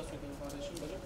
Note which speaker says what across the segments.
Speaker 1: Sökelim kardeşim böyle.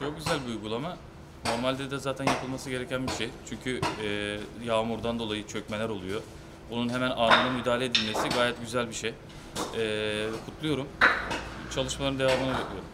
Speaker 2: Çok güzel bir uygulama. Normalde de zaten yapılması gereken bir şey. Çünkü e, yağmurdan dolayı çökmeler oluyor. Onun hemen anında müdahale edilmesi gayet güzel bir şey. E, kutluyorum. Çalışmaların devamını bekliyorum.